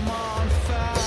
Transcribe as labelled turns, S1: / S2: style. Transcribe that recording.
S1: I'm on fire